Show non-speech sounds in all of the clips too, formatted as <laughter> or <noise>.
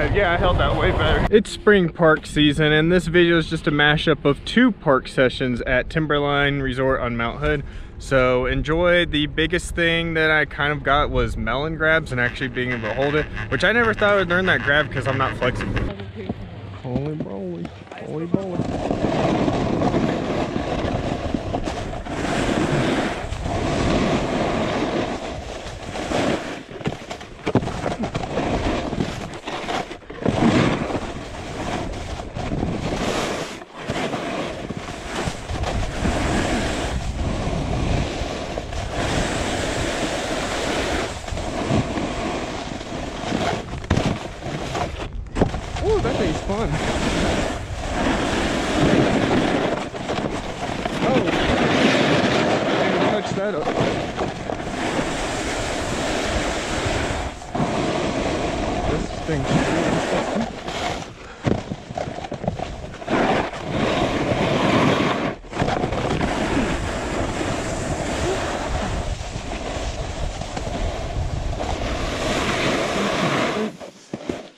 right, yeah, I held that way better. It's spring park season and this video is just a mashup of two park sessions at Timberline Resort on Mount Hood. So enjoy. The biggest thing that I kind of got was melon grabs and actually being able to hold it, which I never thought I would learn that grab because I'm not flexible. Holy moly, holy moly.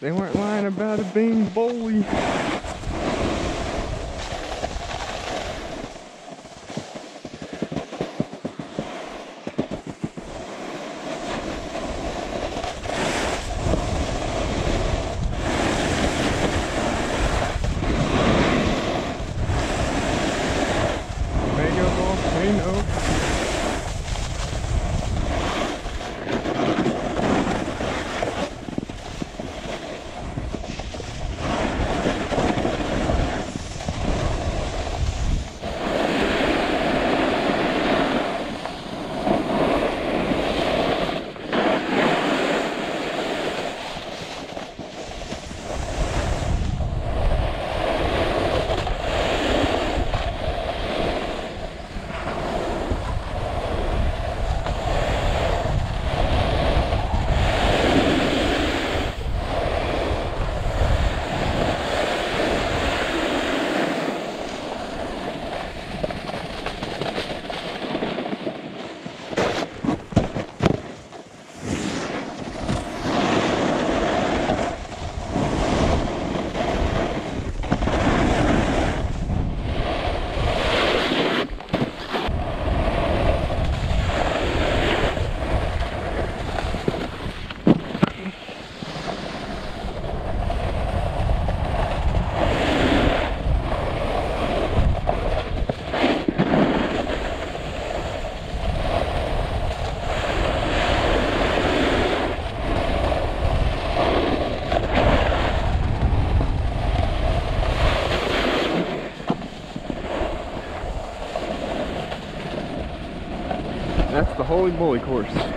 They weren't lying about it being bully. The Moly course.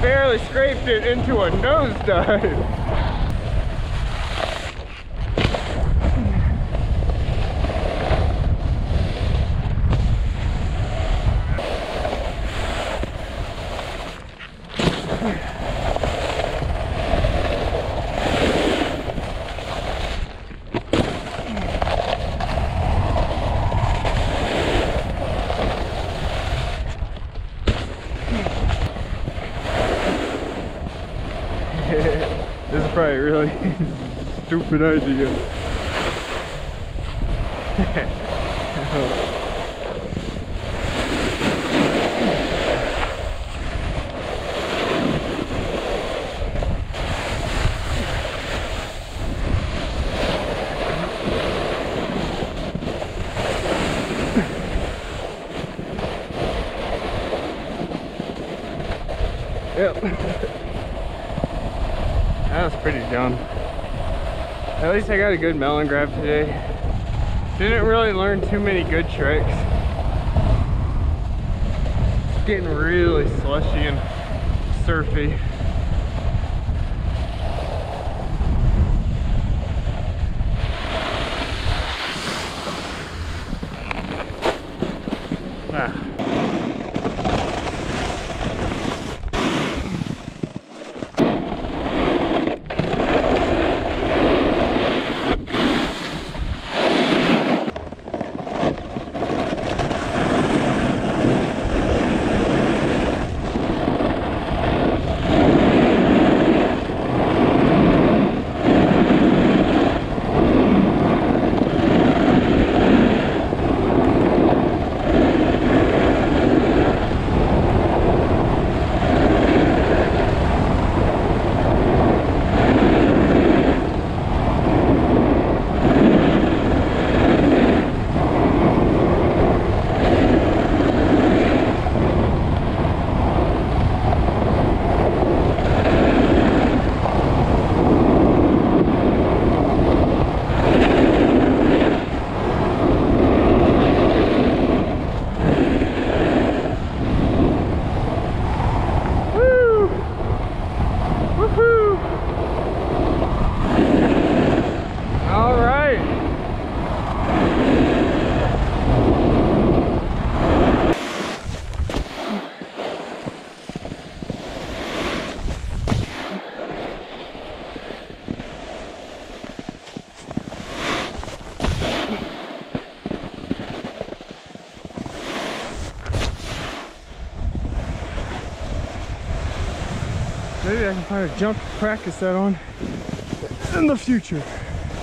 Barely scraped it into a nosedive. <laughs> this is probably really <laughs> stupid idea. <laughs> yep. That was pretty dumb. At least I got a good melon grab today. Didn't really learn too many good tricks. It's getting really slushy and surfy. Maybe I can find a jump practice that on in the future.